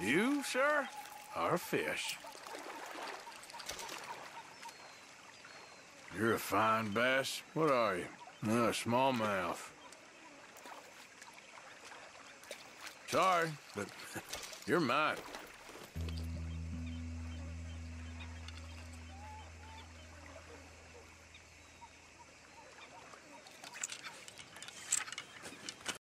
You, sir, are a fish. You're a fine bass. What are you? Uh, smallmouth. Sorry, but you're mine.